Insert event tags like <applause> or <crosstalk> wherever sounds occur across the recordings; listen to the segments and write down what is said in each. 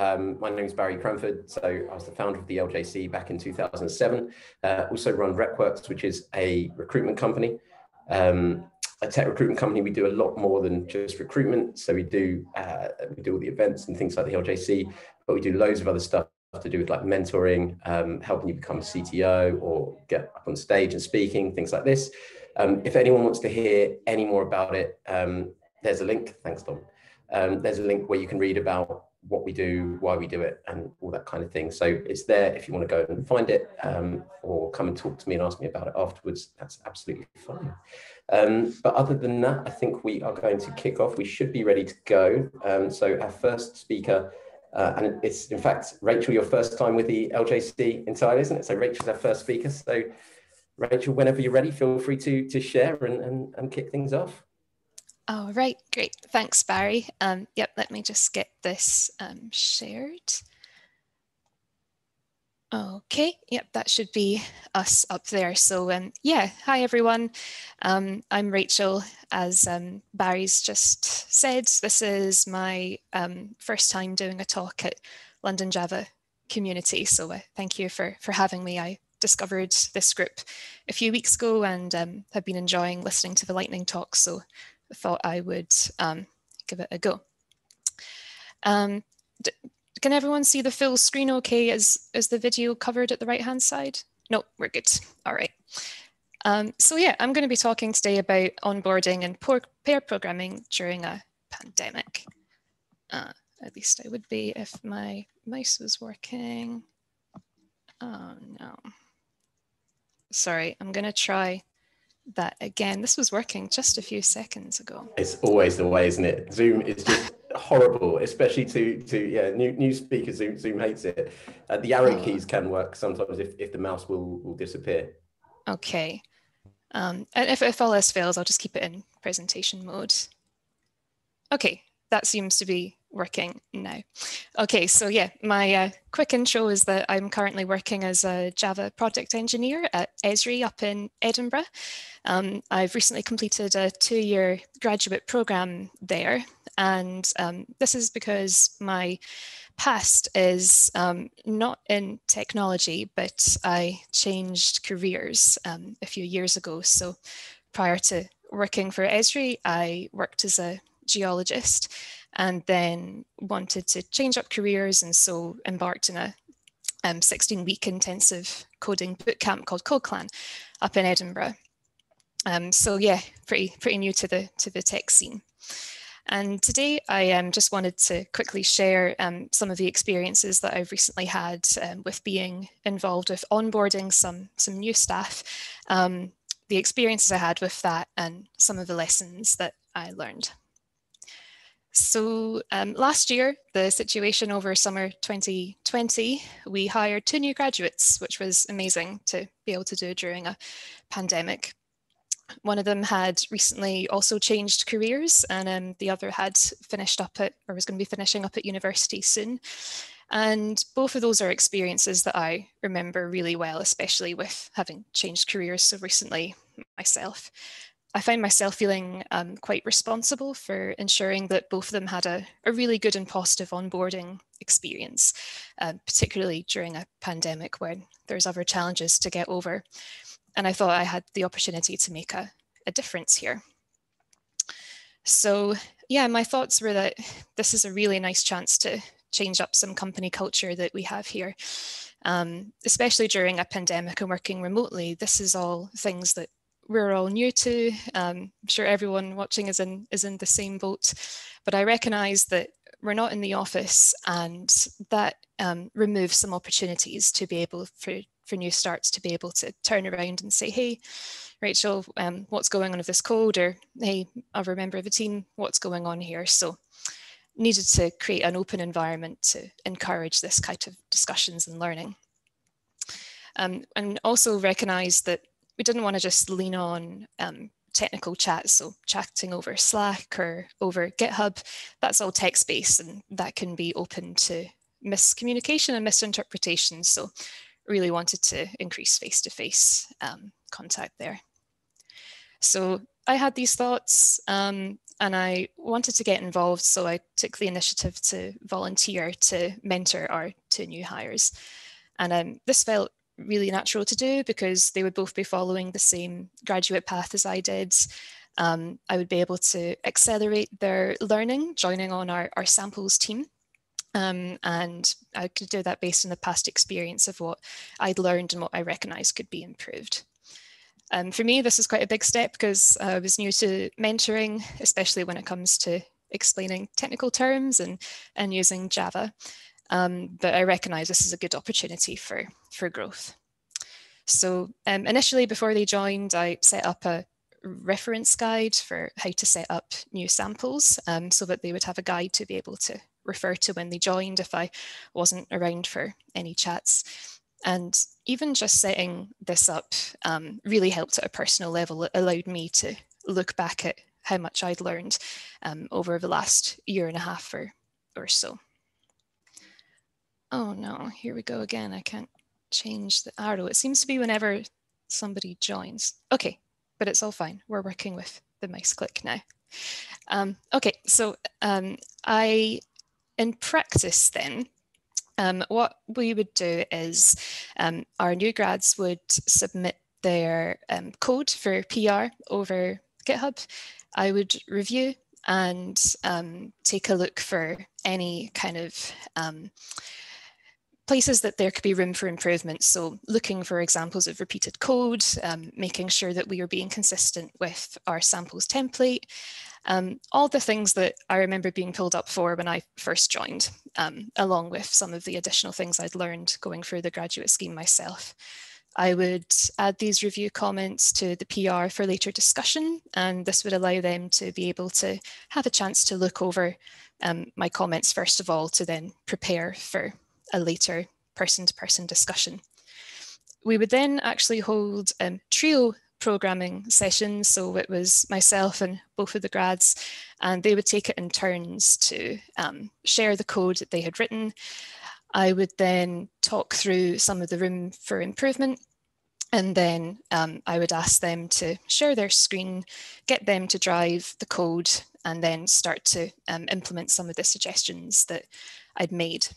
Um, my name is Barry Cranford. So I was the founder of the LJC back in 2007. Uh, also run RecWorks, which is a recruitment company. Um, a tech recruitment company, we do a lot more than just recruitment. So we do uh, we do all the events and things like the LJC, but we do loads of other stuff to do with like mentoring, um, helping you become a CTO or get up on stage and speaking, things like this. Um, if anyone wants to hear any more about it, um, there's a link. Thanks, Tom. Um, there's a link where you can read about what we do, why we do it, and all that kind of thing. So it's there if you want to go and find it um, or come and talk to me and ask me about it afterwards. That's absolutely fine. Um, but other than that, I think we are going to kick off. We should be ready to go. Um, so our first speaker, uh, and it's in fact, Rachael, your first time with the LJC Inside, isn't it? So Rachael's our first speaker. So Rachael, whenever you're ready, feel free to, to share and, and, and kick things off. All right, great. Thanks, Barry. Um, yep, let me just get this um, shared. Okay, yep, that should be us up there. So um, yeah, hi everyone. Um, I'm Rachael. As um, Barry's just said, this is my um, first time doing a talk at London Java community. So uh, thank you for, for having me. I discovered this group a few weeks ago and um, have been enjoying listening to the lightning talks. So thought I would um, give it a go. Um, can everyone see the full screen okay? Is, is the video covered at the right hand side? No, we're good. All right. Um, so yeah, I'm going to be talking today about onboarding and pair programming during a pandemic. Uh, at least I would be if my mouse was working. Oh no. Sorry, I'm going to try that again. This was working just a few seconds ago. It's always the way, isn't it? Zoom is just horrible, especially to to yeah new new speakers. Zoom Zoom hates it. Uh, the arrow oh. keys can work sometimes if if the mouse will will disappear. Okay, um, and if if all else fails, I'll just keep it in presentation mode. Okay, that seems to be working now. Okay, so yeah, my uh, quick intro is that I'm currently working as a Java project engineer at Esri up in Edinburgh. Um, I've recently completed a two-year graduate program there, and um, this is because my past is um, not in technology, but I changed careers um, a few years ago. So prior to working for Esri, I worked as a geologist and then wanted to change up careers and so embarked in a um, 16 week intensive coding bootcamp called CodeClan up in Edinburgh. Um, so yeah, pretty pretty new to the to the tech scene. And today I um, just wanted to quickly share um, some of the experiences that I've recently had um, with being involved with onboarding some, some new staff, um, the experiences I had with that and some of the lessons that I learned. So um, last year, the situation over summer 2020, we hired two new graduates, which was amazing to be able to do during a pandemic. One of them had recently also changed careers and um, the other had finished up at, or was going to be finishing up at university soon. And both of those are experiences that I remember really well, especially with having changed careers so recently myself. I find myself feeling um, quite responsible for ensuring that both of them had a, a really good and positive onboarding experience, uh, particularly during a pandemic when there's other challenges to get over. And I thought I had the opportunity to make a, a difference here. So yeah, my thoughts were that this is a really nice chance to change up some company culture that we have here. Um, especially during a pandemic and working remotely, this is all things that we're all new to. Um, I'm sure everyone watching is in is in the same boat, but I recognise that we're not in the office, and that um, removes some opportunities to be able for for new starts to be able to turn around and say, "Hey, Rachael, um, what's going on with this code?" or "Hey, other member of the team, what's going on here?" So needed to create an open environment to encourage this kind of discussions and learning. Um, and also recognize that we didn't want to just lean on um, technical chat, so chatting over Slack or over GitHub, that's all text based and that can be open to miscommunication and misinterpretation. So really wanted to increase -face, um, contact there. So I had these thoughts. Um, and I wanted to get involved, so I took the initiative to volunteer to mentor our two new hires. And um, this felt really natural to do because they would both be following the same graduate path as I did. Um, I would be able to accelerate their learning, joining on our, our samples team. Um, and I could do that based on the past experience of what I'd learned and what I recognized could be improved. Um, for me, this is quite a big step because I was new to mentoring, especially when it comes to explaining technical terms and, and using Java. Um, but I recognize this is a good opportunity for, for growth. So um, initially, before they joined, I set up a reference guide for how to set up new samples um, so that they would have a guide to be able to refer to when they joined if I wasn't around for any chats. And even just setting this up um, really helped at a personal level. It allowed me to look back at how much I'd learned um, over the last year and a half or, or so. Oh no, here we go again. I can't change the arrow. It seems to be whenever somebody joins. Okay, but it's all fine. We're working with the mouse click now. Um, okay, so um, I, in practice then, um, what we would do is um, our new grads would submit their um, code for PR over GitHub. I would review and um, take a look for any kind of places that there could be room for improvement. So looking for examples of repeated code, um, making sure that we are being consistent with our samples template, um, all the things that I remember being pulled up for when I first joined, um, along with some of the additional things I'd learned going through the graduate scheme myself. I would add these review comments to the PR for later discussion, and this would allow them to be able to have a chance to look over um, my comments first of all to then prepare for a later person-to-person discussion. We would then actually hold um, trio programming sessions. So it was myself and both of the grads, and they would take it in turns to um, share the code that they had written. I would then talk through some of the room for improvement. And then um, I would ask them to share their screen, get them to drive the code, and then start to um, implement some of the suggestions that I'd made.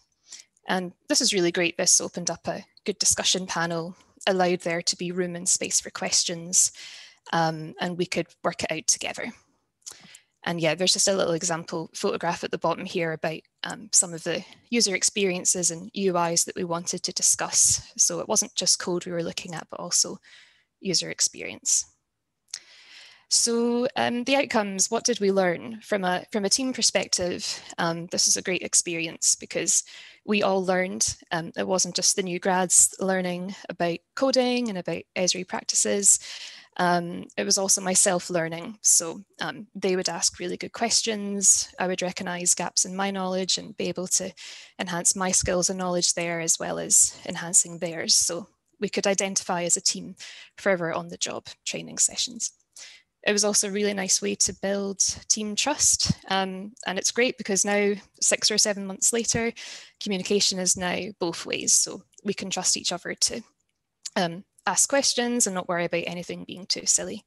And this is really great. This opened up a good discussion panel allowed there to be room and space for questions um, and we could work it out together. And yeah, there's just a little example photograph at the bottom here about um, some of the user experiences and UIs that we wanted to discuss. So it wasn't just code we were looking at, but also user experience. So um, the outcomes, what did we learn from a, from a team perspective? Um, this is a great experience because we all learned. Um, it wasn't just the new grads learning about coding and about Esri practices. Um, it was also myself learning. So um, they would ask really good questions. I would recognize gaps in my knowledge and be able to enhance my skills and knowledge there as well as enhancing theirs. So we could identify as a team further on the job training sessions it was also a really nice way to build team trust. Um, and it's great because now, six or seven months later, communication is now both ways. So we can trust each other to um, ask questions and not worry about anything being too silly.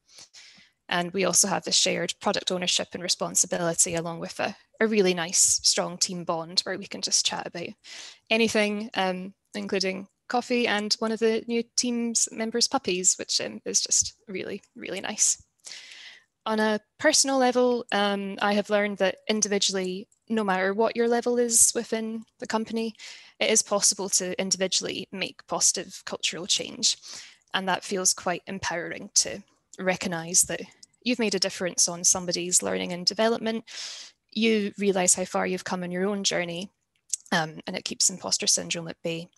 And we also have this shared product ownership and responsibility along with a, a really nice, strong team bond where we can just chat about anything, um, including coffee and one of the new team's members' puppies, which um, is just really, really nice on a personal level, um, I have learned that individually, no matter what your level is within the company, it is possible to individually make positive cultural change. And that feels quite empowering to recognize that you've made a difference on somebody's learning and development. You realize how far you've come in your own journey, um, and it keeps imposter syndrome at bay.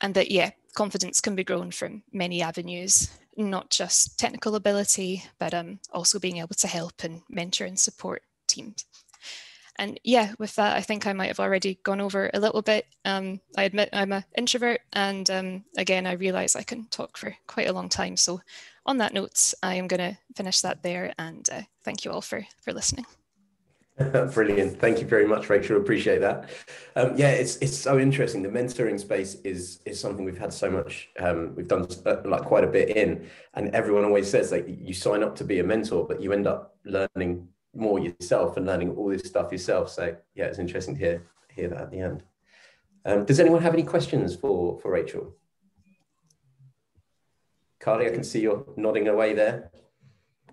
And that, yeah, confidence can be grown from many avenues not just technical ability, but um, also being able to help and mentor and support teams. And yeah, with that, I think I might have already gone over a little bit. Um, I admit I'm an introvert, and um, again, I realize I can talk for quite a long time. So, on that note, I am going to finish that there, and uh, thank you all for for listening. <laughs> Brilliant. Thank you very much, Rachael. Appreciate that. Um, yeah, it's it's so interesting. The mentoring space is is something we've had so much. Um, we've done uh, like quite a bit in, and everyone always says like you sign up to be a mentor, but you end up learning more yourself and learning all this stuff yourself. So yeah, it's interesting to hear hear that at the end. Um, does anyone have any questions for for Rachael? Carly, I can see you're nodding away there.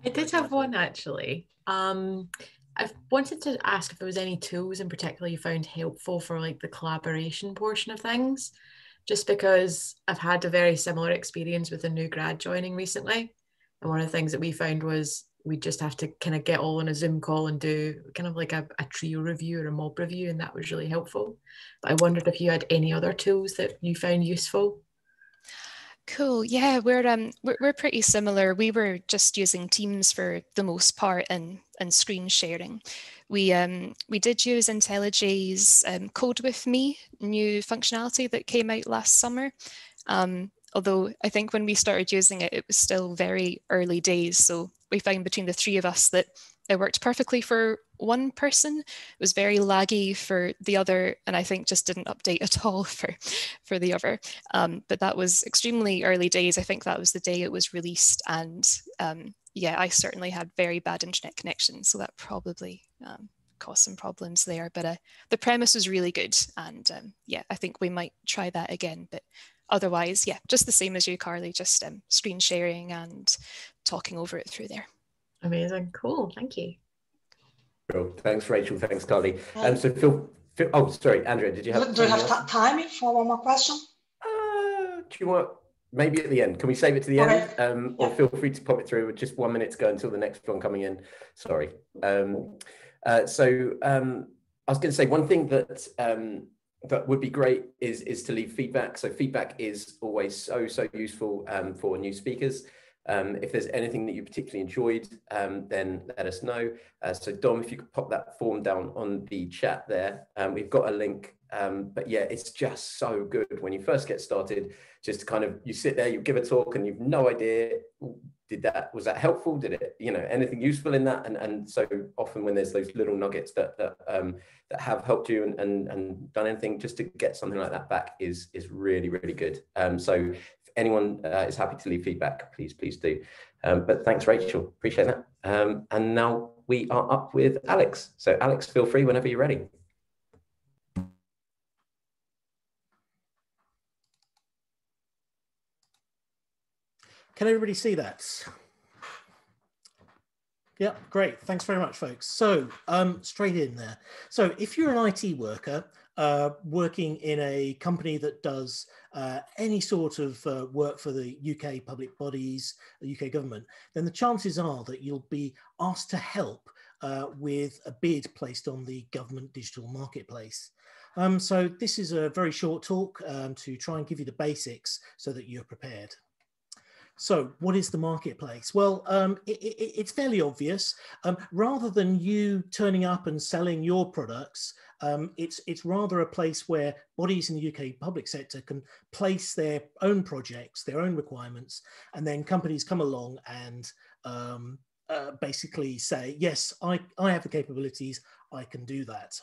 I did have one actually. Um, I wanted to ask if there was any tools in particular you found helpful for like the collaboration portion of things, just because I've had a very similar experience with a new grad joining recently. And one of the things that we found was we just have to kind of get all on a Zoom call and do kind of like a, a trio review or a mob review, and that was really helpful. But I wondered if you had any other tools that you found useful. Cool. Yeah, we're um we're, we're pretty similar. We were just using Teams for the most part and and screen sharing. We um we did use IntelliJ's um, Code with Me new functionality that came out last summer. Um, although I think when we started using it, it was still very early days. So we found between the three of us that it worked perfectly for one person it was very laggy for the other and i think just didn't update at all <laughs> for for the other um, but that was extremely early days i think that was the day it was released and um, yeah i certainly had very bad internet connection so that probably um, caused some problems there but uh, the premise was really good and um, yeah i think we might try that again but otherwise yeah just the same as you carly just um, screen sharing and talking over it through there Amazing. Cool. Thank you. Cool. Thanks, Rachael. Thanks, Carly. Um, so Phil, Phil, oh, sorry, Andrea, did you have? Do you have time for one more question? Uh, do you want, maybe at the end, can we save it to the okay. end? Um, yeah. Or feel free to pop it through with just one minute to go until the next one coming in. Sorry. Um, uh, so um, I was going to say one thing that um, that would be great is is to leave feedback. So feedback is always so so useful um, for new speakers. Um, if there's anything that you particularly enjoyed, um, then let us know. Uh, so Dom, if you could pop that form down on the chat there, um, we've got a link. Um, but yeah, it's just so good when you first get started, just to kind of, you sit there, you give a talk and you've no idea, did that, was that helpful? Did it, you know, anything useful in that? And, and so often when there's those little nuggets that, that, um, that have helped you and, and, and done anything just to get something like that back is, is really, really good. Um, so anyone uh, is happy to leave feedback, please, please do. Um, but thanks, Rachael. Appreciate that. Um, and now we are up with Alex. So Alex, feel free whenever you're ready. Can everybody see that? Yeah, great. Thanks very much, folks. So um, straight in there. So if you're an IT worker uh, working in a company that does uh, any sort of uh, work for the UK public bodies, the UK government, then the chances are that you'll be asked to help uh, with a bid placed on the government digital marketplace. Um, so this is a very short talk um, to try and give you the basics so that you're prepared. So, what is the marketplace? Well, um, it, it, it's fairly obvious. Um, rather than you turning up and selling your products, um, it's it's rather a place where bodies in the UK public sector can place their own projects, their own requirements, and then companies come along and um, uh, basically say, "Yes, I I have the capabilities. I can do that."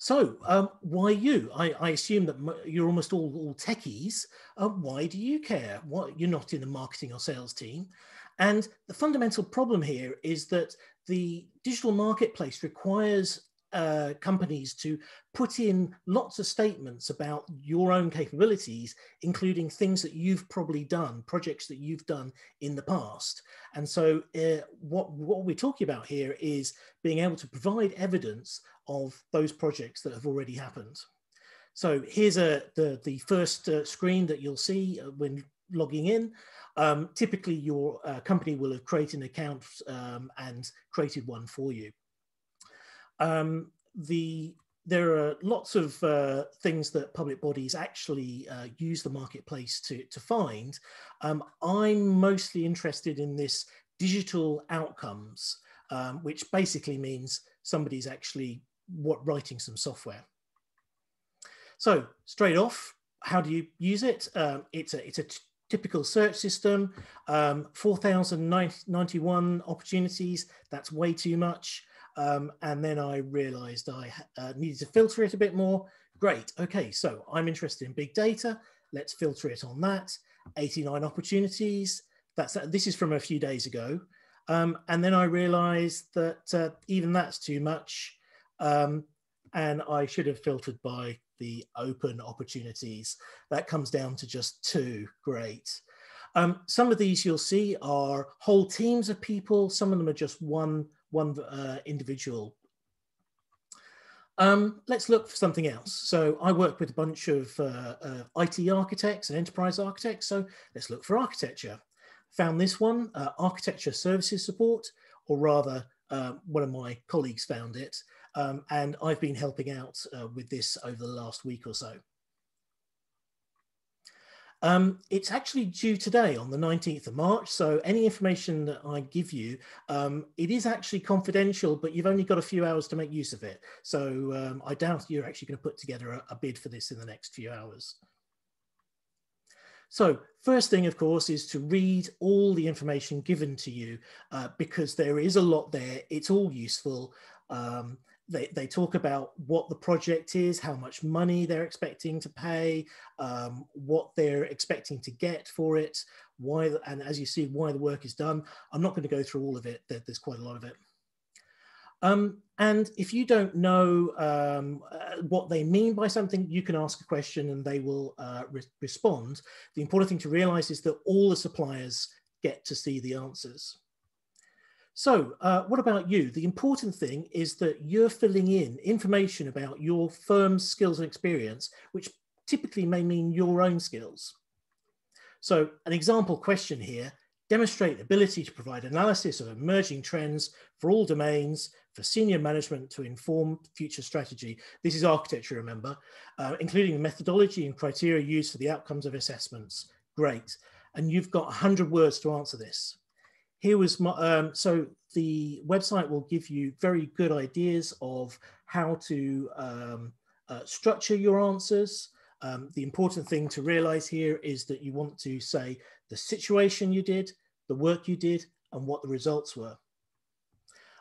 So um, why you? I, I, assume that you're almost all, all techies. Uh, why do you care? What you're not in the marketing or sales team. And the fundamental problem here is that the digital marketplace requires uh, companies to put in lots of statements about your own capabilities, including things that you've probably done, projects that you've done in the past. And so, uh, what, what we're talking about here is being able to provide evidence of those projects that have already happened. So, here's a, the, the first uh, screen that you'll see uh, when logging in. Um, typically, your uh, company will have created an account um, and created one for you. Um, the there are lots of uh, things that public bodies actually uh, use the marketplace to, to find. Um, I'm mostly interested in this digital outcomes, um, which basically means somebody's actually what writing some software. So straight off, how do you use it? Um, it's a it's a typical search system. Um, 4,091 opportunities. That's way too much. Um, and then I realized I uh, needed to filter it a bit more. Great. Okay, so I'm interested in big data. Let's filter it on that. 89 opportunities. That's this is from a few days ago. Um, and then I realized that uh, even that's too much. Um, and I should have filtered by the open opportunities. That comes down to just two. Great. Um, some of these you'll see are whole teams of people. Some of them are just one, one uh, individual. Um, let's look for something else. So I work with a bunch of uh, uh, IT architects and enterprise architects. So let's look for architecture. Found this one, uh, architecture services support, or rather uh, one of my colleagues found it. Um, and I've been helping out uh, with this over the last week or so. Um, it's actually due today on the 19th of March. So any information that I give you, um, it is actually confidential, but you've only got a few hours to make use of it. So um, I doubt you're actually going to put together a, a bid for this in the next few hours. So first thing, of course, is to read all the information given to you uh, because there is a lot there. It's all useful. Um, they, they talk about what the project is, how much money they're expecting to pay, um, what they're expecting to get for it, why, and as you see, why the work is done. I'm not going to go through all of it. There, there's quite a lot of it. Um, and if you don't know um, uh, what they mean by something, you can ask a question and they will uh, re respond. The important thing to realize is that all the suppliers get to see the answers. So uh, what about you? The important thing is that you're filling in information about your firm's skills and experience, which typically may mean your own skills. So an example question here, demonstrate ability to provide analysis of emerging trends for all domains for senior management to inform future strategy. This is architecture, remember, uh, including the methodology and criteria used for the outcomes of assessments. Great. And you've got 100 words to answer this here was my, um, so the website will give you very good ideas of how to um, uh, structure your answers. Um, the important thing to realize here is that you want to say the situation you did, the work you did, and what the results were.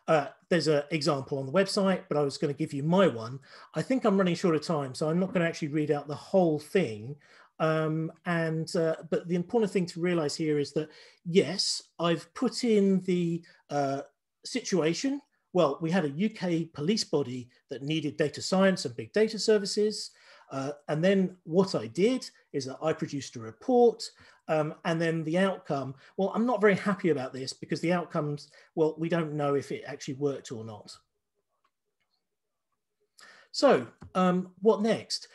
Uh, there's an example on the website, but I was going to give you my one. I think I'm running short of time, so I'm not going to actually read out the whole thing. Um, and uh, but the important thing to realize here is that yes, I've put in the uh, situation. Well, we had a UK police body that needed data science and big data services. Uh, and then what I did is that I produced a report um, and then the outcome, well, I'm not very happy about this because the outcomes, well, we don't know if it actually worked or not. So um, what next?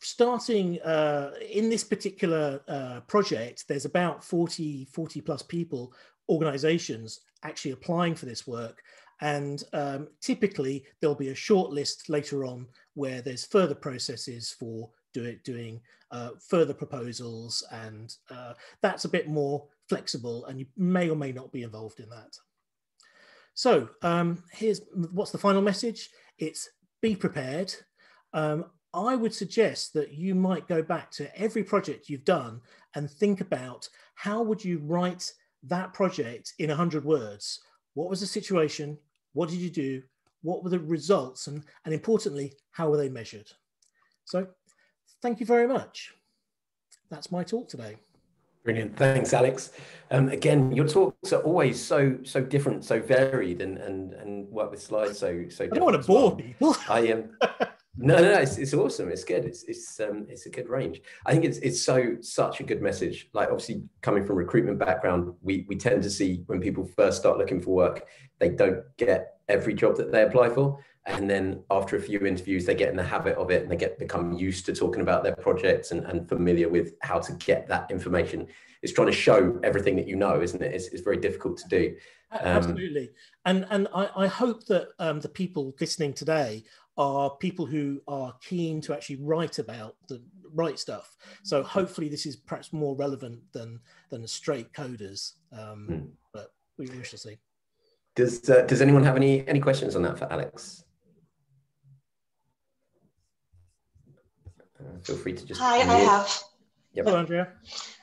Starting uh, in this particular uh, project, there's about 40, 40 plus people, organizations actually applying for this work. And um, typically there'll be a short list later on where there's further processes for do it, doing uh, further proposals. And uh, that's a bit more flexible and you may or may not be involved in that. So um, here's what's the final message. It's be prepared. Um, I would suggest that you might go back to every project you've done and think about how would you write that project in 100 words? What was the situation? What did you do? What were the results? And, and importantly, how were they measured? So thank you very much. That's my talk today. Brilliant. Thanks, Alex. Um, again, your talks are always so so different, so varied, and and and work with slides so so. I don't want to bore well. people. I am. Um, <laughs> No, no, no it's, it's awesome. It's good. It's it's um it's a good range. I think it's it's so such a good message. Like obviously coming from recruitment background, we we tend to see when people first start looking for work, they don't get every job that they apply for, and then after a few interviews, they get in the habit of it and they get become used to talking about their projects and, and familiar with how to get that information. It's trying to show everything that you know, isn't it? It's, it's very difficult to do. Um, Absolutely, and and I, I hope that um, the people listening today are people who are keen to actually write about the right stuff. So hopefully this is perhaps more relevant than than straight coders. Um, hmm. But we, we, shall see. Does uh, Does anyone have any any questions on that for Alex? Uh, feel free to just. Hi, I have. Yep. Hello, Andrea.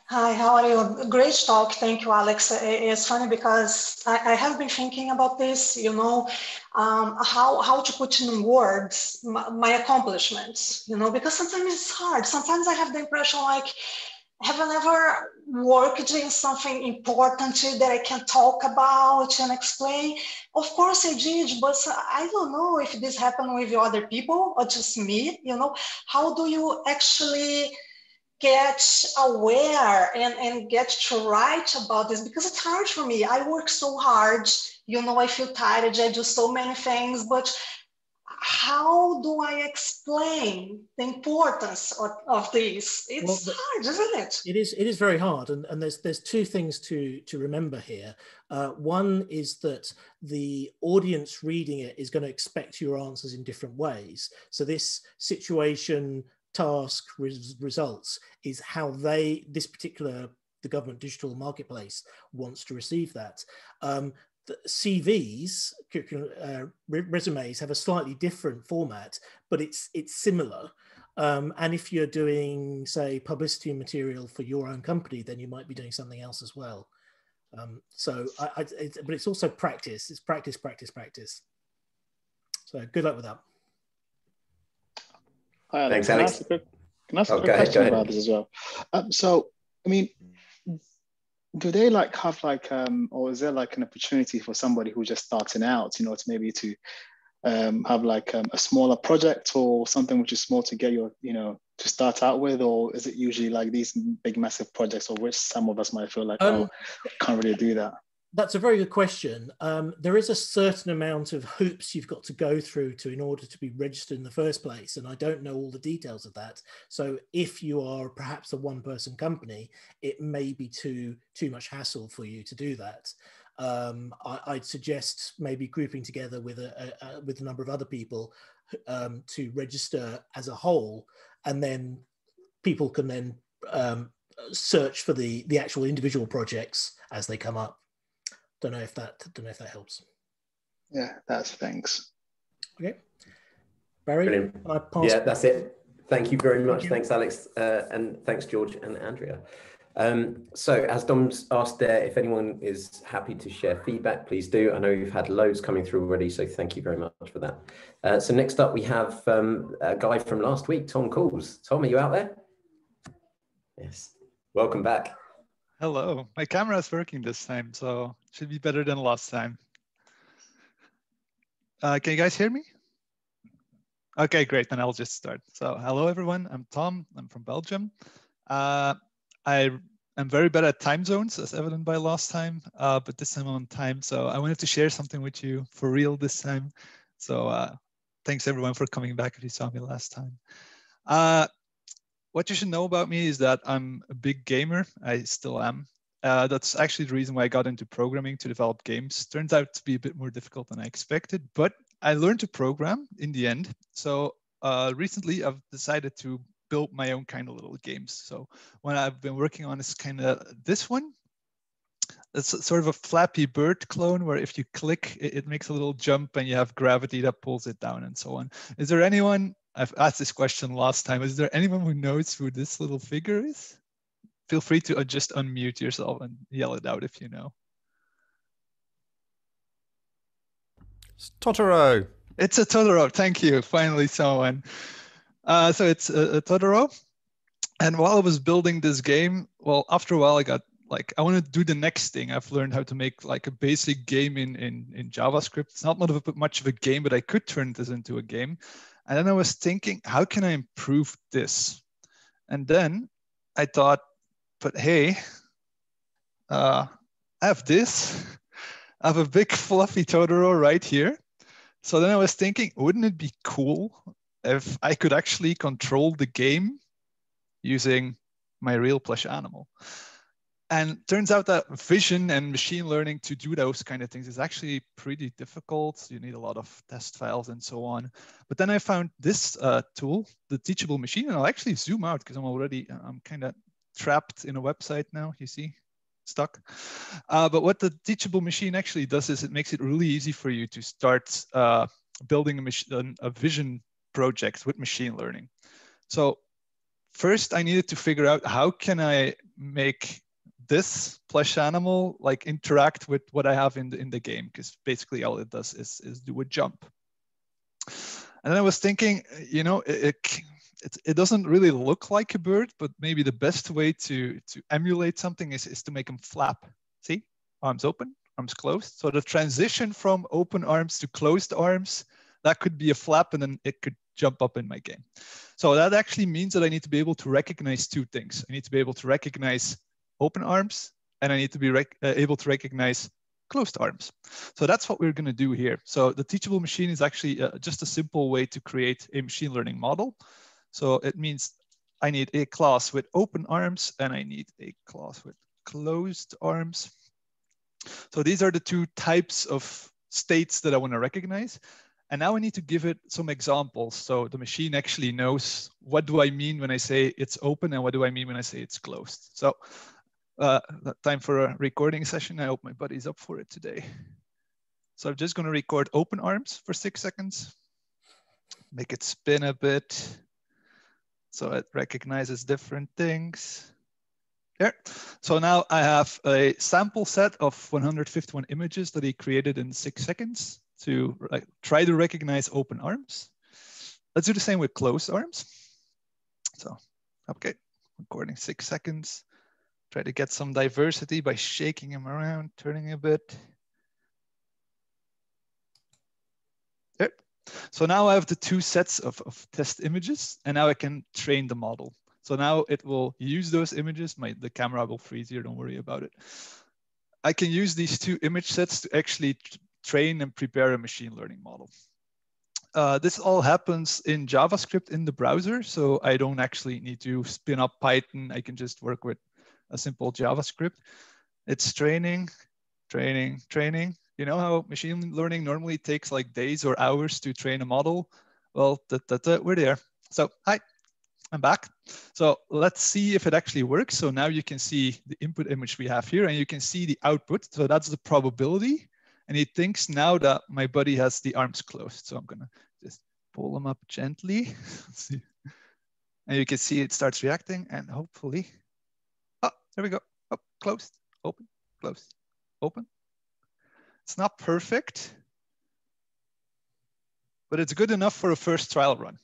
Hi, how are you? Great talk. Thank you, Alex. It's funny because I, I have been thinking about this, you know, um, how, how to put in words my, my, accomplishments, you know, because sometimes it's hard. Sometimes I have the impression like have I ever worked in something important that I can talk about and explain? Of course I did, but I don't know if this happened with other people or just me, you know, how do you actually get aware and, and get to write about this because it's hard for me. I work so hard, you know, I feel tired, I do so many things, but how do I explain the importance of, of this? It's well, the, hard, isn't it? It is. It is very hard, and, and there's there's two things to to remember here. Uh, one is that the audience reading it is going to expect your answers in different ways. So this situation task res results is how they this particular the government digital marketplace wants to receive that. Um, CVs, uh, resumes have a slightly different format, but it's it's similar. Um, and if you're doing, say, publicity material for your own company, then you might be doing something else as well. Um, so, I, I, it's, but it's also practice. It's practice, practice, practice. So, good luck with that. Hi, Alex. Thanks, Alex. Can I ask a quick, can I ask a quick question about this as well? Um, so, I mean, do they like have like um or is there like an opportunity for somebody who's just starting out you know to maybe to um, have like um, a smaller project or something which is small to get your you know to start out with or is it usually like these big massive projects or which some of us might feel like um, oh can't really do that that's a very good question. Um, there is a certain amount of hoops you've got to go through to in order to be registered in the first place, and I don't know all the details of that. So if you are perhaps a one-person company, it may be too too much hassle for you to do that. Um, I, would suggest maybe grouping together with a, a, a, with a number of other people um, to register as a whole, and then people can then um, search for the the actual individual projects as they come up. Don't know if that don't know if that helps. Yeah, that's thanks. Okay, Barry. yeah, that's it. Thank you very much. Thank thanks, Alex, uh, and thanks, George and Andrea. Um, so, as Dom's asked there, if anyone is happy to share feedback, please do. I know you've had loads coming through already, so thank you very much for that. Uh, so, next up, we have um, a guy from last week, Tom Cools. Tom, are you out there? Yes. Welcome back. Hello. My camera is working this time, so should be better than last time. Uh, can you guys hear me? Okay, great. Then I'll just start. So hello, everyone. I'm Tom. I'm from Belgium. Uh, I am very bad at time zones, as evident by last time, uh, but this time I'm on time. So I wanted to share something with you for real this time. So uh, thanks, everyone, for coming back if you saw me last time. Uh, what you should know about me is that I'm a big gamer. I still am. Uh, that's actually the reason why I got into programming to develop games. Turns out to be a bit more difficult than I expected, but I learned to program in the end. So uh, recently I've decided to build my own kind of little games. So what I've been working on is kind of this one. It's sort of a Flappy Bird clone where if you click, it, it makes a little jump and you have gravity that pulls it down and so on. Is there anyone I've asked this question last time. Is there anyone who knows who this little figure is? Feel free to uh, just unmute yourself and yell it out if you know. It's Totoro. It's a Totoro. Thank you. Finally, someone. Uh, so it's a, a Totoro. And while I was building this game, well, after a while, I got like I want to do the next thing. I've learned how to make like a basic game in in, in JavaScript. It's not much of a game, but I could turn this into a game. And then I was thinking, how can I improve this? And then I thought, but hey, uh, I have this. I have a big fluffy Totoro right here. So then I was thinking, wouldn't it be cool if I could actually control the game using my real plush animal? And turns out that vision and machine learning to do those kind of things is actually pretty difficult. You need a lot of test files and so on. But then I found this uh, tool, the teachable machine, and I'll actually zoom out because I'm already, I'm kind of trapped in a website now, you see, stuck. Uh, but what the teachable machine actually does is it makes it really easy for you to start uh, building a, a vision project with machine learning. So first I needed to figure out how can I make this plush animal like interact with what I have in the, in the game because basically all it does is, is do a jump. And I was thinking, you know, it, it, it doesn't really look like a bird, but maybe the best way to, to emulate something is, is to make them flap. See, arms open, arms closed. So the transition from open arms to closed arms, that could be a flap and then it could jump up in my game. So that actually means that I need to be able to recognize two things. I need to be able to recognize open arms and I need to be uh, able to recognize closed arms. So that's what we're going to do here. So the teachable machine is actually uh, just a simple way to create a machine learning model. So it means I need a class with open arms and I need a class with closed arms. So these are the two types of states that I want to recognize. And now I need to give it some examples. So the machine actually knows what do I mean when I say it's open and what do I mean when I say it's closed. So uh, time for a recording session. I hope my buddy's up for it today. So I'm just gonna record open arms for six seconds. Make it spin a bit. So it recognizes different things. There. So now I have a sample set of 151 images that he created in six seconds to try to recognize open arms. Let's do the same with closed arms. So, okay, recording six seconds. Try to get some diversity by shaking him around, turning a bit. There. So now I have the two sets of, of test images, and now I can train the model. So now it will use those images. My, the camera will freeze here, don't worry about it. I can use these two image sets to actually train and prepare a machine learning model. Uh, this all happens in JavaScript in the browser, so I don't actually need to spin up Python. I can just work with a simple JavaScript. It's training, training, training. You know how machine learning normally takes like days or hours to train a model? Well, da, da, da, we're there. So hi, I'm back. So let's see if it actually works. So now you can see the input image we have here and you can see the output. So that's the probability. And he thinks now that my buddy has the arms closed. So I'm gonna just pull them up gently. <laughs> see. And you can see it starts reacting and hopefully oh, there we go. Up, closed, open, closed, open. It's not perfect, but it's good enough for a first trial run.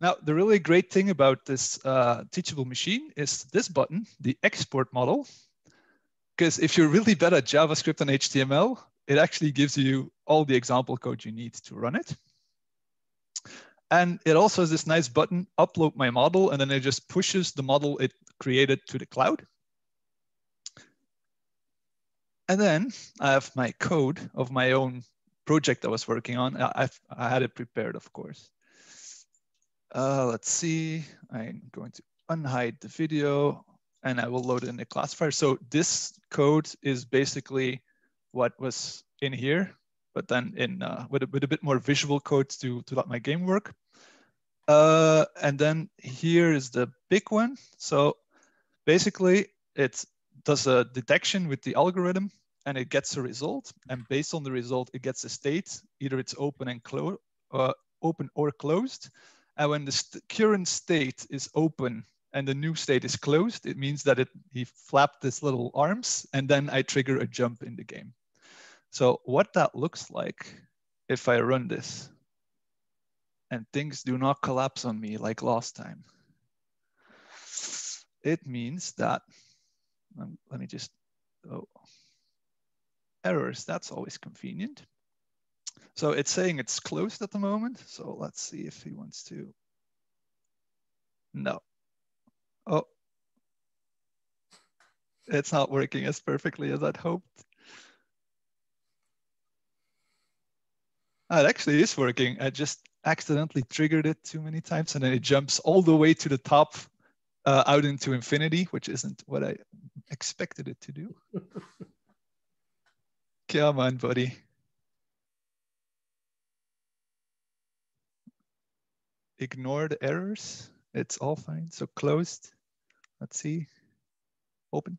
Now, the really great thing about this uh, teachable machine is this button, the export model, because if you're really bad at JavaScript and HTML, it actually gives you all the example code you need to run it. And it also has this nice button, upload my model, and then it just pushes the model it created to the cloud. And then I have my code of my own project I was working on. I've, I had it prepared, of course. Uh, let's see, I'm going to unhide the video and I will load it in the classifier. So this code is basically what was in here, but then in uh, with, a, with a bit more visual code to, to let my game work. Uh, and then here is the big one. So basically it's does a detection with the algorithm and it gets a result. And based on the result, it gets a state, either it's open and closed, uh, open or closed. And when the st current state is open and the new state is closed, it means that it, he flapped his little arms and then I trigger a jump in the game. So what that looks like if I run this and things do not collapse on me like last time, it means that um, let me just, oh, errors, that's always convenient. So it's saying it's closed at the moment. So let's see if he wants to. No. Oh, it's not working as perfectly as I'd hoped. Oh, it actually is working. I just accidentally triggered it too many times and then it jumps all the way to the top uh, out into infinity, which isn't what I expected it to do. <laughs> Come on, buddy. Ignore the errors. It's all fine. So closed. Let's see. Open.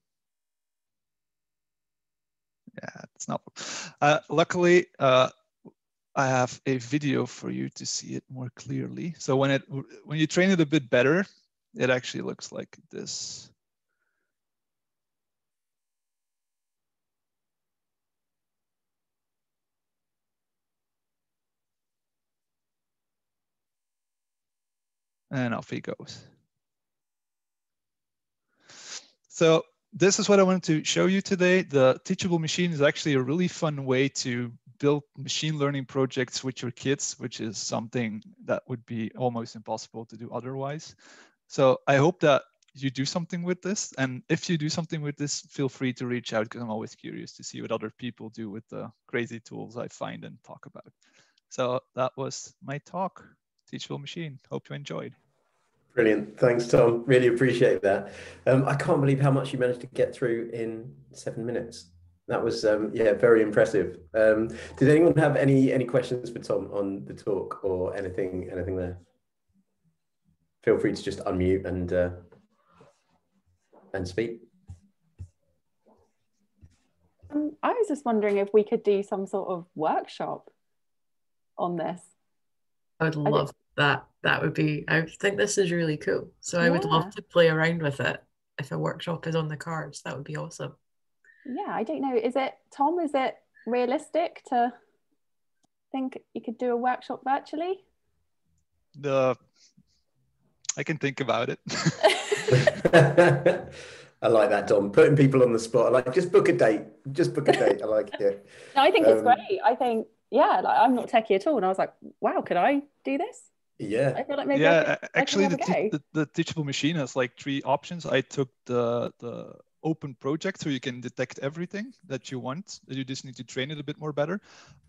Yeah, it's not. Uh, luckily, uh, I have a video for you to see it more clearly. So when it when you train it a bit better, it actually looks like this. and off he goes. So this is what I wanted to show you today. The Teachable Machine is actually a really fun way to build machine learning projects with your kids, which is something that would be almost impossible to do otherwise. So I hope that you do something with this. And if you do something with this, feel free to reach out because I'm always curious to see what other people do with the crazy tools I find and talk about. So that was my talk, Teachable Machine. Hope you enjoyed. Brilliant. Thanks, Tom. Really appreciate that. Um, I can't believe how much you managed to get through in seven minutes. That was, um, yeah, very impressive. Um, did anyone have any any questions for Tom on the talk or anything anything there? Feel free to just unmute and uh, and speak. Um, I was just wondering if we could do some sort of workshop on this. I would love I that. That would be, I think this is really cool. So I would love to play around with it. If a workshop is on the cards, that would be awesome. Yeah, I don't know. Is it, Tom, is it realistic to think you could do a workshop virtually? The, I can think about it. <laughs> <laughs> I like that, Dom. Putting people on the spot. I like just book a date. Just book a date. I like it. <laughs> no, I think um, it's great. I think, yeah, like I'm not techie at all. And I was like, wow, could I do this? Yeah. I feel like maybe yeah, could, actually the, the, the teachable machine has like three options. I took the the open project so you can detect everything that you want. You just need to train it a bit more better.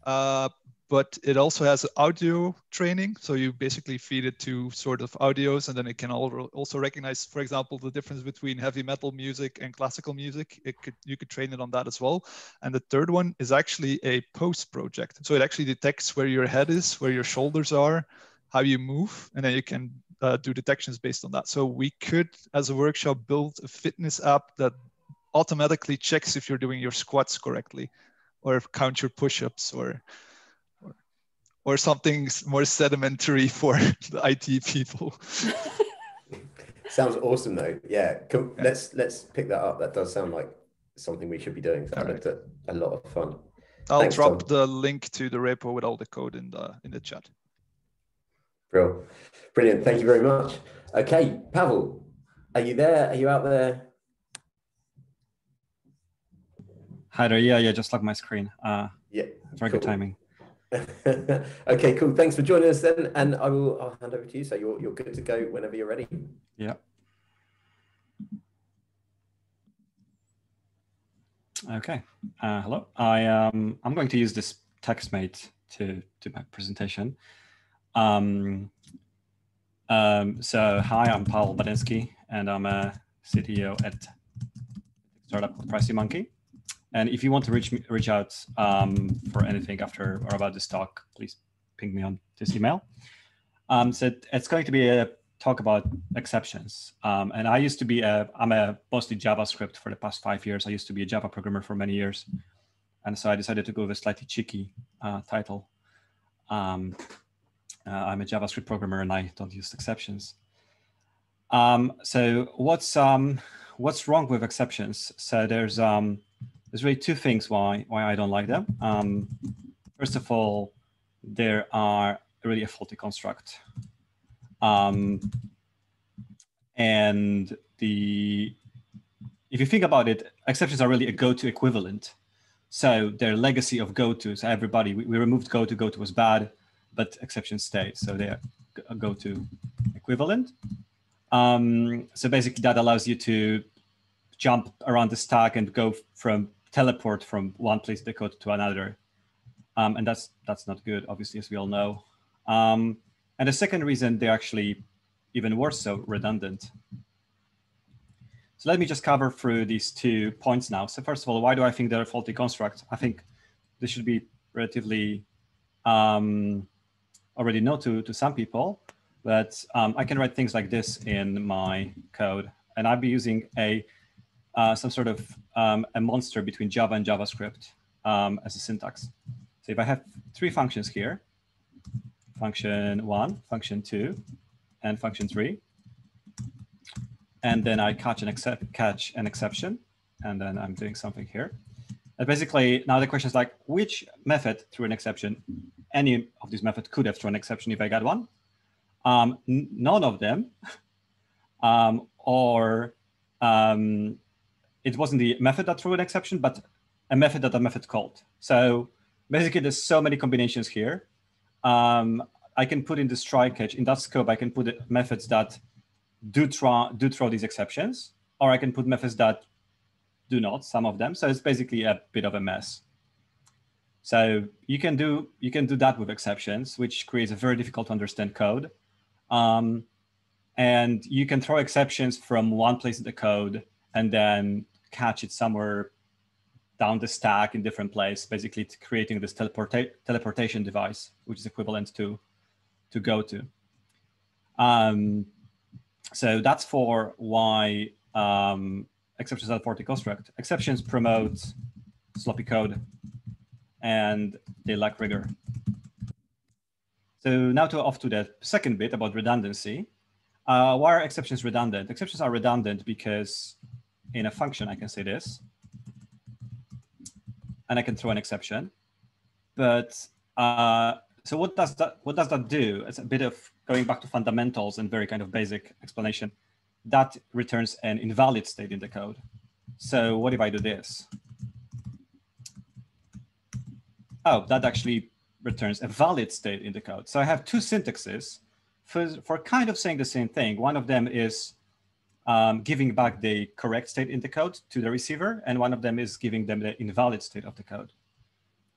Uh, but it also has audio training. So you basically feed it to sort of audios and then it can also recognize, for example, the difference between heavy metal music and classical music. It could, you could train it on that as well. And the third one is actually a pose project. So it actually detects where your head is, where your shoulders are, how you move, and then you can uh, do detections based on that. So we could, as a workshop, build a fitness app that automatically checks if you're doing your squats correctly or count your push-ups or or something more sedimentary for <laughs> the IT people. <laughs> Sounds awesome though. Yeah, Come, yeah, let's let's pick that up. That does sound like something we should be doing. That looked right. a lot of fun. I'll Thanks, drop Tom. the link to the repo with all the code in the in the chat. Brilliant. Brilliant. Thank you very much. Okay, Pavel, are you there? Are you out there? Hi there. Yeah, yeah, just like my screen. Uh, yeah. Very cool. good timing. <laughs> okay, cool. Thanks for joining us then. And I will I'll hand over to you. So you're you're good to go whenever you're ready. Yeah. Okay. Uh, hello. I um I'm going to use this TextMate to do my presentation. Um, um, so hi, I'm Paul Badenski, and I'm a CTO at startup Pricey Monkey. And if you want to reach me, reach out um, for anything after or about this talk, please ping me on this email. Um, so it's going to be a talk about exceptions. Um, and I used to be a, I'm a mostly JavaScript for the past five years. I used to be a Java programmer for many years. And so I decided to go with a slightly cheeky uh, title. Um, uh, I'm a JavaScript programmer and I don't use exceptions. Um, so what's um, what's wrong with exceptions? So there's um, there's really two things why why I don't like them. Um, first of all, there are really a faulty construct. Um, and the if you think about it, exceptions are really a go-to equivalent. So they're legacy of go-to. So everybody, we, we removed go-to, go-to was bad, but exceptions stay. So they're a go-to equivalent. Um, so basically that allows you to jump around the stack and go from teleport from one place of the code to another. Um, and that's that's not good, obviously, as we all know. Um, and the second reason they're actually even worse so redundant. So let me just cover through these two points now. So first of all, why do I think they're a faulty construct? I think this should be relatively um, already know to, to some people, but um, I can write things like this in my code. And I'll be using a uh, some sort of um, a monster between Java and JavaScript um, as a syntax. So if I have three functions here, function one, function two, and function three, and then I catch an, accept, catch an exception, and then I'm doing something here. And basically, now the question is like, which method threw an exception? Any of these methods could have thrown an exception if I got one. um, none of them, <laughs> um, or um, it wasn't the method that threw an exception, but a method that a method called. So basically, there's so many combinations here. Um, I can put in this try catch in that scope. I can put methods that do try do throw these exceptions, or I can put methods that do not. Some of them. So it's basically a bit of a mess. So you can do you can do that with exceptions, which creates a very difficult to understand code. Um, and you can throw exceptions from one place in the code and then catch it somewhere down the stack in different place, basically creating this teleporta teleportation device, which is equivalent to to go to. Um, so that's for why um, exceptions are the construct. Exceptions promote sloppy code and they lack rigor. So now to off to the second bit about redundancy. Uh, why are exceptions redundant? Exceptions are redundant because in a function, I can say this, and I can throw an exception. But uh, so what does that what does that do? It's a bit of going back to fundamentals and very kind of basic explanation. That returns an invalid state in the code. So what if I do this? Oh, that actually returns a valid state in the code. So I have two syntaxes for, for kind of saying the same thing. One of them is um, giving back the correct state in the code to the receiver, and one of them is giving them the invalid state of the code.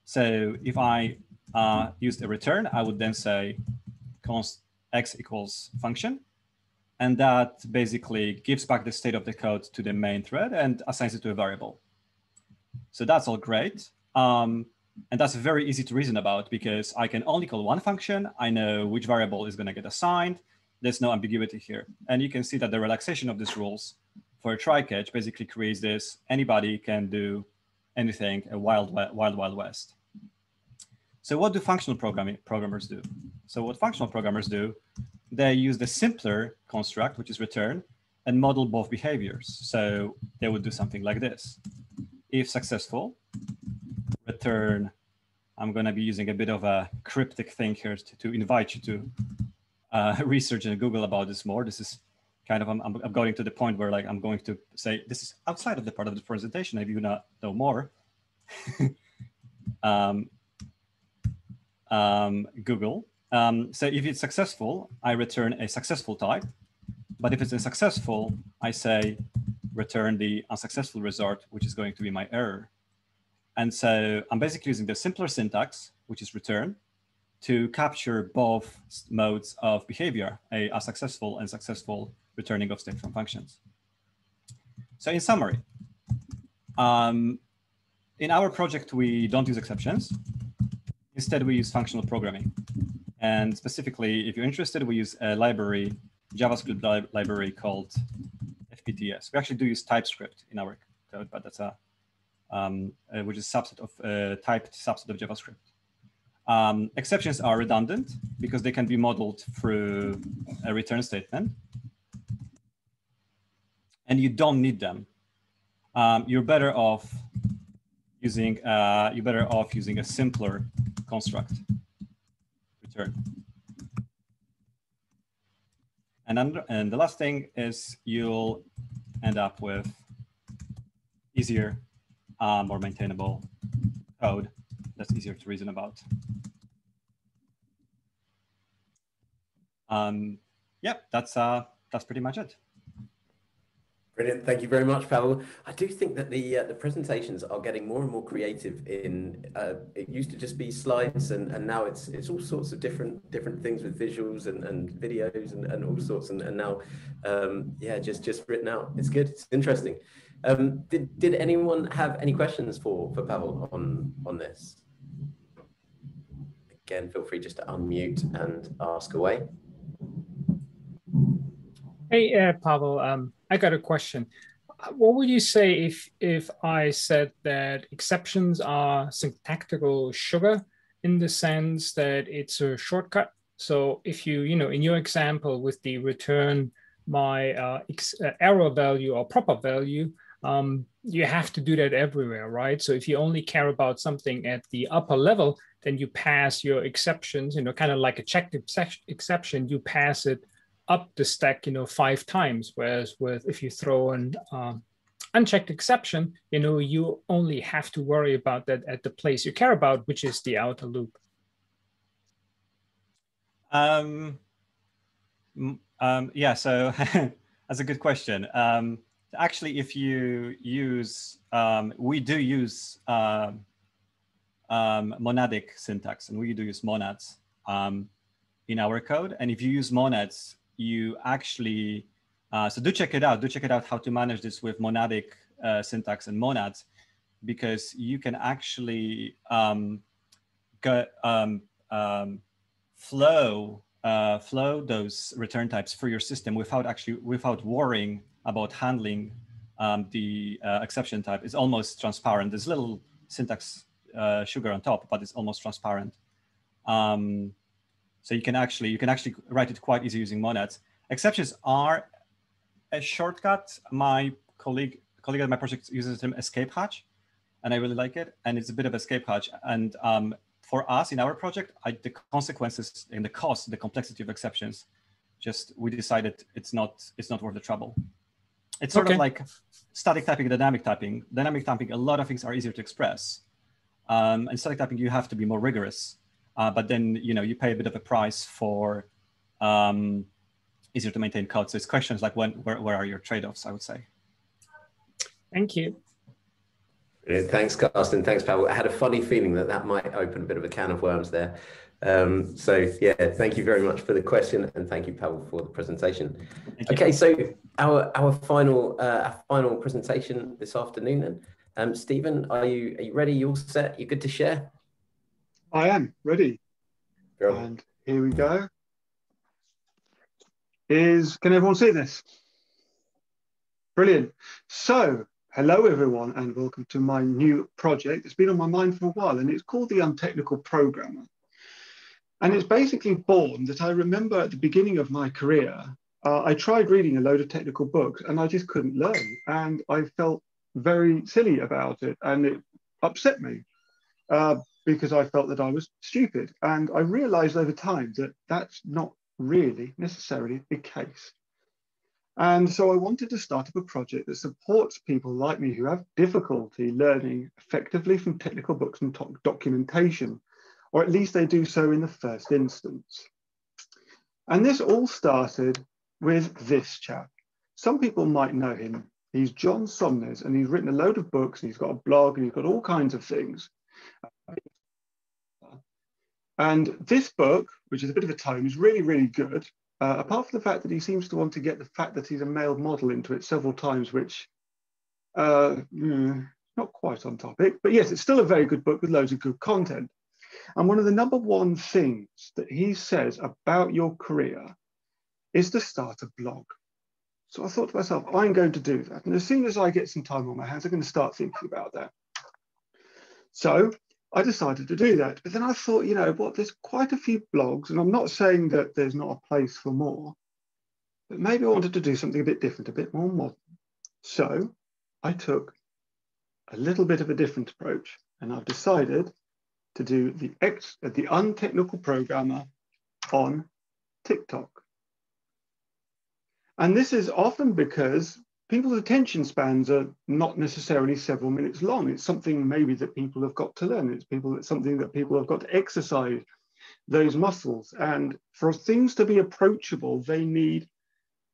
So if I uh, use a return, I would then say const x equals function, and that basically gives back the state of the code to the main thread and assigns it to a variable. So that's all great. Um, and that's very easy to reason about because I can only call one function. I know which variable is going to get assigned. There's no ambiguity here. And you can see that the relaxation of these rules for a try catch basically creates this anybody can do anything a wild, wild, wild west. So what do functional programming programmers do? So what functional programmers do, they use the simpler construct, which is return, and model both behaviors. So they would do something like this. If successful, return, I'm going to be using a bit of a cryptic thing here to, to invite you to uh, <laughs> research and Google about this more. This is kind of, I'm, I'm going to the point where like, I'm going to say, this is outside of the part of the presentation. If you not know more, <laughs> um, um, Google. Um, so if it's successful, I return a successful type. But if it's unsuccessful, I say return the unsuccessful result, which is going to be my error. And so I'm basically using the simpler syntax, which is return, to capture both modes of behavior, a, a successful and successful returning of state from functions. So in summary, um, in our project, we don't use exceptions. Instead, we use functional programming. And specifically, if you're interested, we use a library, JavaScript li library called fp-ts. We actually do use TypeScript in our code, but that's a um, uh, which is subset of uh, typed subset of JavaScript. Um, exceptions are redundant because they can be modeled through a return statement. And you don't need them. Um, you're better off using uh, you're better off using a simpler construct return. And, under, and the last thing is you'll end up with easier uh, more maintainable code that's easier to reason about. Um, yep, that's uh, that's pretty much it. Brilliant. Thank you very much, Pavel. I do think that the uh, the presentations are getting more and more creative. In uh, it used to just be slides, and, and now it's it's all sorts of different different things with visuals and, and videos and, and all sorts. And, and now, um, yeah, just just written out. It's good. It's interesting. Um, did, did anyone have any questions for, for Pavel on, on this? Again, feel free just to unmute and ask away. Hey, uh, Pavel, um, I got a question. What would you say if, if I said that exceptions are syntactical sugar in the sense that it's a shortcut? So if you, you know, in your example with the return my uh, uh, error value or proper value, um, you have to do that everywhere, right? So if you only care about something at the upper level, then you pass your exceptions, you know, kind of like a checked exception, you pass it up the stack, you know, five times. Whereas with if you throw an um, unchecked exception, you know, you only have to worry about that at the place you care about, which is the outer loop. Um, um, yeah, so <laughs> that's a good question. Um, actually, if you use, um, we do use um, um, monadic syntax and we do use monads um, in our code. And if you use monads, you actually, uh, so do check it out. Do check it out how to manage this with monadic uh, syntax and monads, because you can actually um, go, flow uh, flow those return types for your system without actually without worrying about handling um, the uh, exception type. is almost transparent. There's little syntax uh, sugar on top, but it's almost transparent. Um, so you can actually you can actually write it quite easy using monads. Exceptions are a shortcut. My colleague colleague at my project uses the term escape hatch, and I really like it. And it's a bit of escape hatch. And um, for us in our project, I, the consequences and the cost, the complexity of exceptions, just we decided it's not it's not worth the trouble. It's sort okay. of like static typing, dynamic typing. Dynamic typing, a lot of things are easier to express. Um, and static typing, you have to be more rigorous. Uh, but then you know you pay a bit of a price for um, easier to maintain code. So it's questions like when where, where are your trade-offs? I would say. Thank you. Thanks, Carsten. Thanks, Pavel. I had a funny feeling that that might open a bit of a can of worms there. Um, so yeah, thank you very much for the question, and thank you, Pavel, for the presentation. Okay, so our our final uh, our final presentation this afternoon. Then, um, Stephen, are you are you ready? You all set? You're good to share? I am ready. Go. And here we go. Is can everyone see this? Brilliant. So, hello everyone, and welcome to my new project. It's been on my mind for a while, and it's called the Untechnical Programmer. And it's basically born that I remember at the beginning of my career, uh, I tried reading a load of technical books, and I just couldn't learn, and I felt very silly about it, and it upset me. Uh, because I felt that I was stupid. And I realized over time that that's not really necessarily the case. And so I wanted to start up a project that supports people like me who have difficulty learning effectively from technical books and documentation, or at least they do so in the first instance. And this all started with this chap. Some people might know him. He's John Sonmez, and he's written a load of books, and he's got a blog, and he's got all kinds of things. And this book, which is a bit of a tome, is really, really good. Uh, apart from the fact that he seems to want to get the fact that he's a male model into it several times, which uh, mm, not quite on topic, but yes, it's still a very good book with loads of good content. And one of the number one things that he says about your career is to start a blog. So I thought to myself, I'm going to do that. And as soon as I get some time on my hands, I'm going to start thinking about that. So I decided to do that. But then I thought, you know what, there's quite a few blogs, and I'm not saying that there's not a place for more, but maybe I wanted to do something a bit different, a bit more modern. So I took a little bit of a different approach, and I've decided to do the ex uh, the untechnical programmer on TikTok. And this is often because people's attention spans are not necessarily several minutes long. It's something maybe that people have got to learn. It's people it's something that people have got to exercise those muscles. And for things to be approachable, they need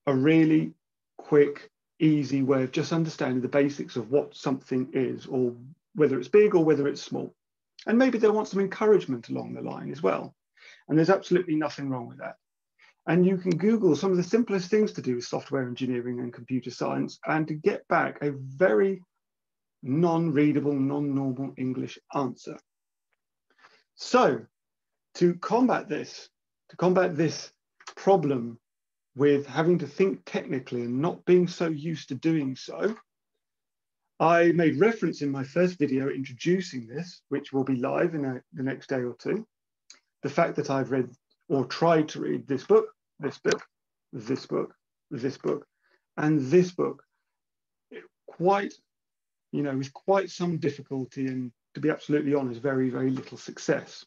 a really quick, easy way of just understanding the basics of what something is, or whether it's big or whether it's small. And maybe they want some encouragement along the line as well. And there's absolutely nothing wrong with that. And you can Google some of the simplest things to do with software engineering and computer science and to get back a very non-readable, non-normal English answer. So to combat this, to combat this problem with having to think technically and not being so used to doing so, I made reference in my first video introducing this, which will be live in a, the next day or two, the fact that I've read or tried to read this book, this book, this book, this book, and this book quite you know, with quite some difficulty and to be absolutely honest, very, very little success.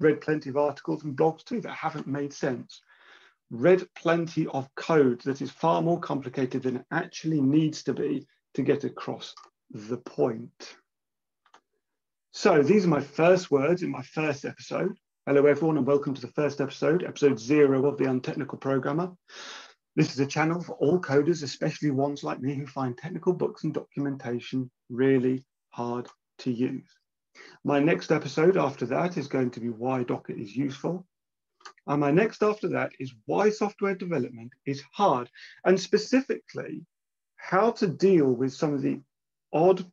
Read plenty of articles and blogs too that haven't made sense. Read plenty of code that is far more complicated than it actually needs to be to get across the point. So these are my first words in my first episode. Hello everyone and welcome to the first episode, episode zero of The Untechnical Programmer. This is a channel for all coders, especially ones like me who find technical books and documentation really hard to use. My next episode after that is going to be why Docker is useful. And my next after that is why software development is hard, and specifically how to deal with some of the odd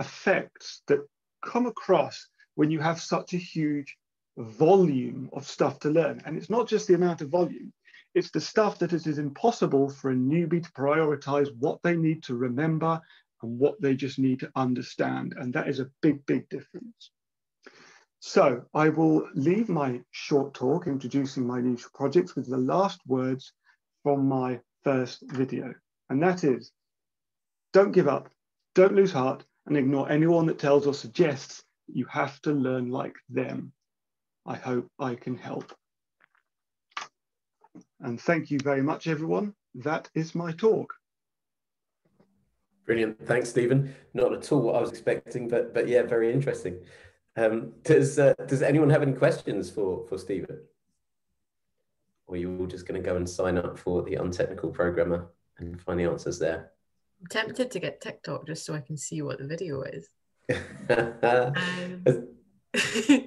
effects that come across when you have such a huge volume of stuff to learn. And it's not just the amount of volume, it's the stuff that it is impossible for a newbie to prioritize what they need to remember and what they just need to understand. And that is a big, big difference. So I will leave my short talk introducing my niche projects with the last words from my first video. And that is, don't give up, don't lose heart, and ignore anyone that tells or suggests you have to learn like them. I hope I can help. And thank you very much, everyone. That is my talk. Brilliant. Thanks, Stephen. Not at all what I was expecting, but but yeah, very interesting. Um, does uh, does anyone have any questions for for Stephen? Or are you all just going to go and sign up for the untechnical programmer and find the answers there? I'm tempted to get TikTok just so I can see what the video is. <laughs> um, <laughs>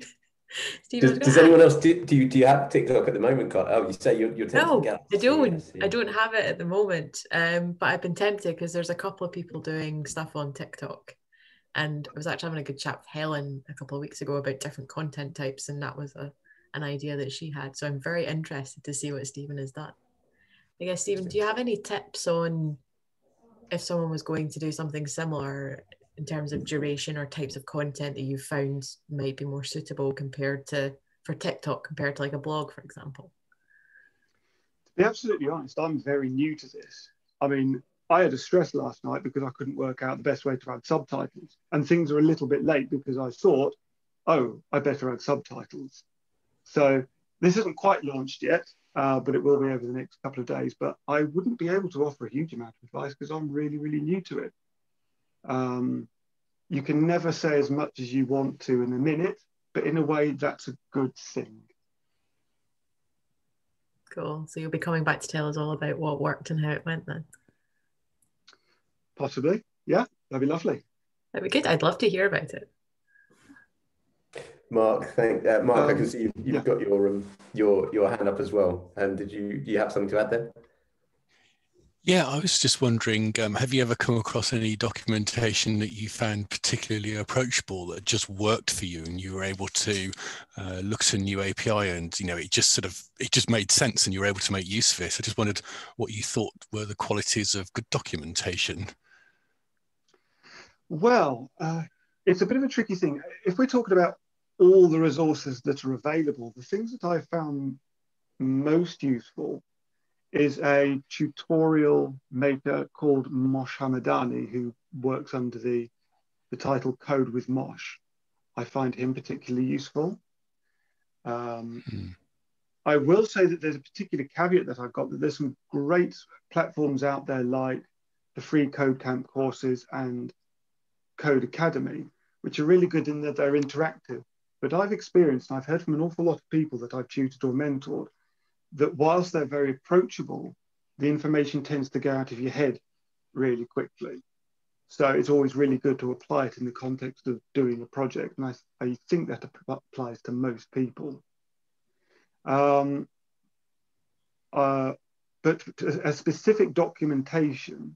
does, does anyone else do, do you do you have TikTok at the moment? Carl? Oh, you say you're, you're no, I don't. I don't have it at the moment. Um, but I've been tempted because there's a couple of people doing stuff on TikTok, and I was actually having a good chat with Helen a couple of weeks ago about different content types, and that was a an idea that she had. So I'm very interested to see what Stephen has done. I guess Stephen, do you have any tips on if someone was going to do something similar in terms of duration or types of content that you found might be more suitable compared to for TikTok compared to like a blog, for example? To be absolutely honest, I'm very new to this. I mean, I had a stress last night because I couldn't work out the best way to add subtitles, and things are a little bit late because I thought, oh, I better add subtitles. So this isn't quite launched yet, uh, but it will be over the next couple of days. But I wouldn't be able to offer a huge amount of advice because I'm really, really new to it. Um, you can never say as much as you want to in a minute, but in a way, that's a good thing. Cool. So you'll be coming back to tell us all about what worked and how it went then? Possibly. Yeah, that'd be lovely. That'd be good. I'd love to hear about it. Mark, thank uh, Mark. Um, I can see you've, you've yeah. got your um, your your hand up as well. And um, did you do you have something to add there? Yeah, I was just wondering, um, have you ever come across any documentation that you found particularly approachable that just worked for you and you were able to uh, look at a new API and, you know, it just sort of, it just made sense and you were able to make use of it. I just wondered what you thought were the qualities of good documentation. Well, uh, it's a bit of a tricky thing. If we're talking about all the resources that are available, the things that I found most useful is a tutorial maker called Mosh Hamedani who works under the, the title Code with Mosh. I find him particularly useful. Um, mm. I will say that there's a particular caveat that I've got that there's some great platforms out there like the free Code Camp courses and Codecademy, which are really good in that they're interactive. But I've experienced, and I've heard from an awful lot of people that I've tutored or mentored, that whilst they're very approachable, the information tends to go out of your head really quickly. So it's always really good to apply it in the context of doing a project. And I, I think that applies to most people. Um, uh, but a specific documentation,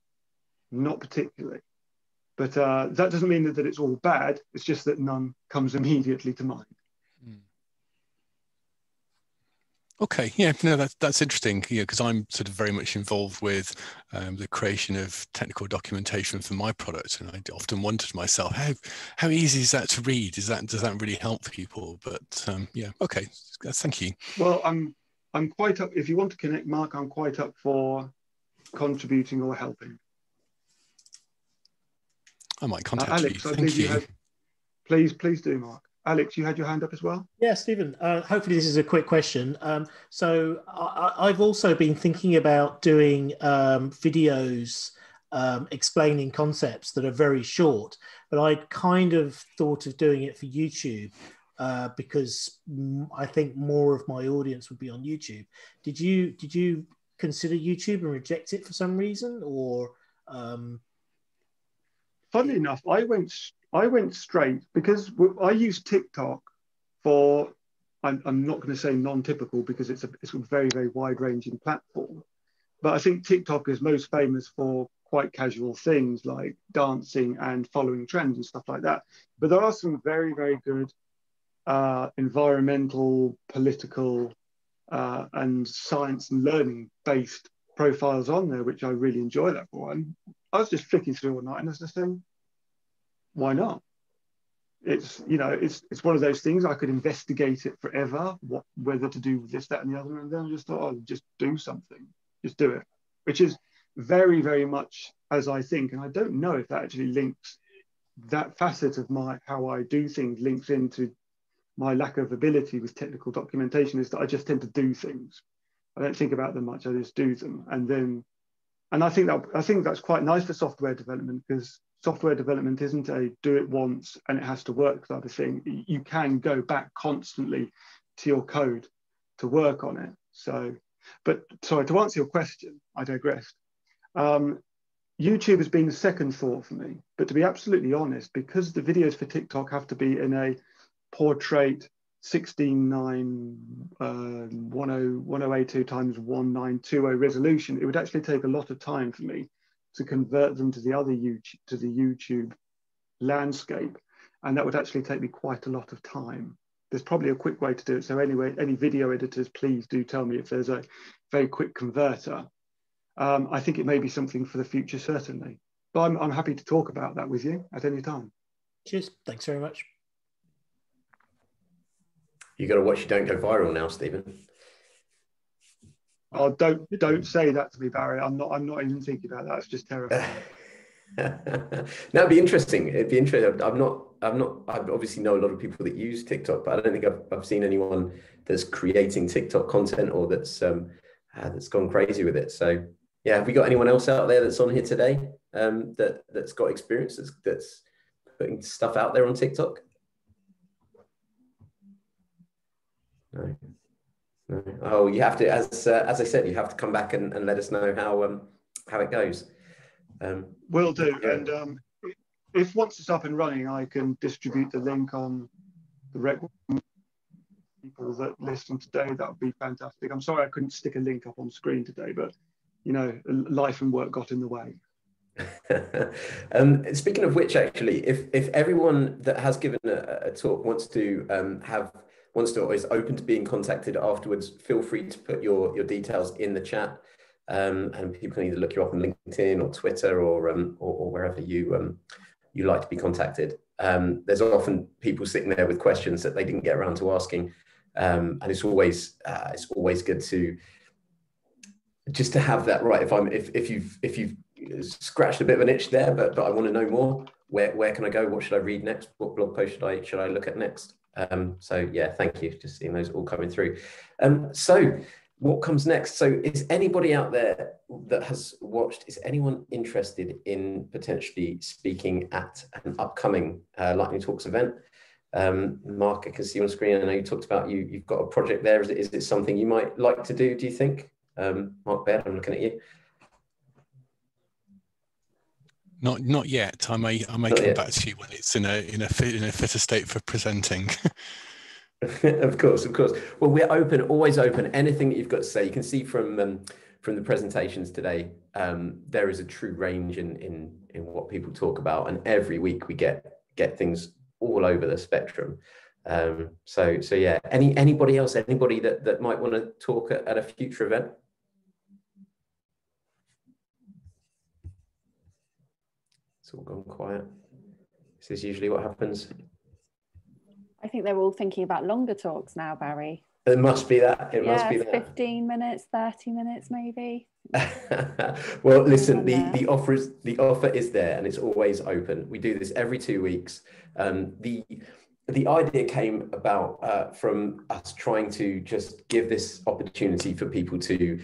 not particularly. But uh, that doesn't mean that, that it's all bad. It's just that none comes immediately to mind. Okay, yeah, no, that's that's interesting. Yeah, because I'm sort of very much involved with um, the creation of technical documentation for my product, and I often wonder to myself, how how easy is that to read? Is that does that really help people? But um, yeah, okay, thank you. Well, I'm I'm quite up. If you want to connect, Mark, I'm quite up for contributing or helping. I might contact uh, Alex, you. I Thank you. you had, please, please do, Mark. Alex, you had your hand up as well? Yeah, Stephen. Uh, hopefully, this is a quick question. Um, so, I, have also been thinking about doing um, videos um, explaining concepts that are very short, but I kind of thought of doing it for YouTube uh, because I think more of my audience would be on YouTube. Did you did you consider YouTube and reject it for some reason, or? Um... Funnily enough, I went I went straight because I use TikTok for. I'm, I'm not going to say non-typical because it's a it's a very very wide-ranging platform, but I think TikTok is most famous for quite casual things like dancing and following trends and stuff like that. But there are some very very good uh, environmental, political, uh, and science and learning based profiles on there, which I really enjoy that. And I was just flicking through all night and I was just saying, why not? It's you know it's it's one of those things I could investigate it forever, what whether to do this, that, and the other, and then I just thought, oh, just do something, just do it, which is very very much as I think, and I don't know if that actually links that facet of my how I do things links into my lack of ability with technical documentation is that I just tend to do things. I don't think about them much. I just do them, and then, and I think that I think that's quite nice for software development because software development isn't a do it once and it has to work type of thing. You can go back constantly to your code to work on it. So, but sorry to answer your question, I digressed. Um, YouTube has been the second thought for me, but to be absolutely honest, because the videos for TikTok have to be in a portrait 16.9 uh, 1082 times 1920 resolution, it would actually take a lot of time for me to convert them to the other YouTube, to the YouTube landscape. And that would actually take me quite a lot of time. There's probably a quick way to do it. So anyway, any video editors, please do tell me if there's a very quick converter. Um, I think it may be something for the future, certainly. But I'm, I'm happy to talk about that with you at any time. Cheers. Thanks very much. You got to watch you don't go viral now, Stephen. Oh, don't don't say that to me, Barry. I'm not. I'm not even thinking about that. It's just terrifying. <laughs> That'd be interesting. It'd be interesting. I'm not. I'm not. I obviously know a lot of people that use TikTok, but I don't think I've, I've seen anyone that's creating TikTok content or that's um, uh, that's gone crazy with it. So yeah, have we got anyone else out there that's on here today um, that that's got experience that's, that's putting stuff out there on TikTok? No. No. Oh, you have to, as uh, as I said, you have to come back and, and let us know how um, how it goes. Um, Will do. Yeah. And um, if once it's up and running, I can distribute the link on the rec people that listen today. That would be fantastic. I'm sorry I couldn't stick a link up on screen today, but you know, life and work got in the way. <laughs> um, speaking of which, actually, if if everyone that has given a, a talk wants to um, have wants to is open to being contacted afterwards, feel free to put your, your details in the chat. Um, and people can either look you up on LinkedIn or Twitter or, um, or, or, wherever you, um, you like to be contacted. Um, there's often people sitting there with questions that they didn't get around to asking. Um, and it's always, uh, it's always good to just to have that right. If I'm, if, if you've, if you've scratched a bit of an itch there, but, but I want to know more, where, where can I go? What should I read next? What blog post should I, should I look at next? Um, so yeah, thank you. Just seeing those all coming through. Um, so what comes next? So is anybody out there that has watched, is anyone interested in potentially speaking at an upcoming uh, Lightning Talks event? Um, Mark, I can see on screen, I know you talked about you, you've got a project there. Is it, is it something you might like to do, do you think? Um, Mark Baird, I'm looking at you. Not not yet. I may I may not come yet. back to you when it's in a in a fit in a fitter state for presenting. <laughs> of course, of course. Well, we're open, always open. Anything that you've got to say, you can see from um, from the presentations today. Um, there is a true range in in in what people talk about, and every week we get get things all over the spectrum. Um, so so yeah. Any anybody else? Anybody that that might want to talk at, at a future event? All gone quiet. This is usually what happens. I think they're all thinking about longer talks now, Barry. It must be that. It yeah, must be that. 15 minutes, 30 minutes maybe. <laughs> well, listen, the, the offer is the offer is there and it's always open. We do this every two weeks. Um, the the idea came about uh, from us trying to just give this opportunity for people to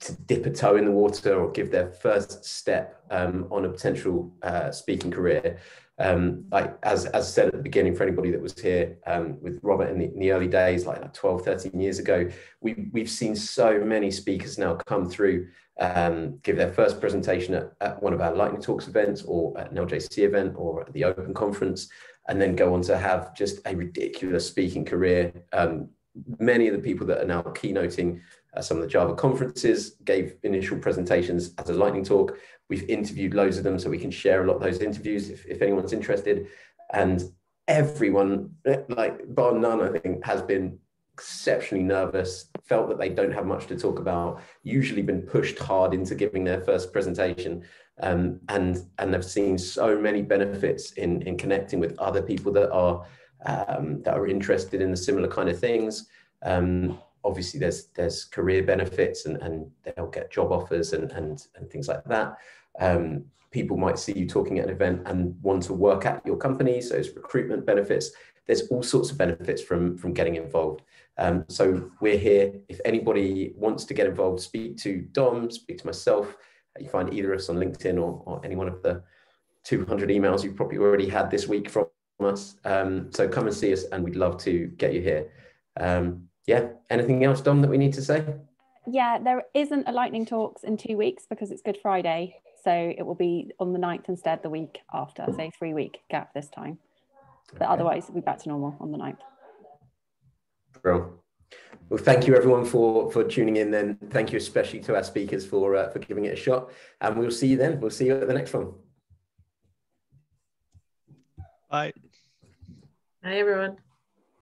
to dip a toe in the water or give their first step um, on a potential uh, speaking career. Um, like as, as said at the beginning, for anybody that was here um, with Robert in the, in the, early days, like, like 12, 13 years ago, we, we've seen so many speakers now come through, um, give their first presentation at, at, one of our Lightning Talks events or at an LJC event or at the Open Conference, and then go on to have just a ridiculous speaking career. Um, many of the people that are now keynoting some of the Java conferences gave initial presentations as a lightning talk. We've interviewed loads of them, so we can share a lot of those interviews if, if anyone's interested. And everyone, like bar none, I think, has been exceptionally nervous, felt that they don't have much to talk about, usually been pushed hard into giving their first presentation. Um, and and have seen so many benefits in in connecting with other people that are um, that are interested in the similar kind of things. Um, obviously there's there's career benefits and, and they'll get job offers and, and, and things like that. Um, people might see you talking at an event and want to work at your company. So it's recruitment benefits. There's all sorts of benefits from, from getting involved. Um, so we're here. If anybody wants to get involved, speak to Dom, speak to myself. You find either of us on LinkedIn or, or any one of the 200 emails you've probably already had this week from us. Um, so come and see us and we'd love to get you here. Um, yeah, anything else, Dom, that we need to say? Yeah, there isn't a lightning talks in two weeks because it's Good Friday. So it will be on the 9th instead, the week after, say three week gap this time. But okay. otherwise, it'll be back to normal on the 9th. Bro. Well, thank you everyone for for tuning in. Then thank you especially to our speakers for uh, for giving it a shot. And we'll see you then. We'll see you at the next one. Bye. Bye everyone.